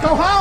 Go home!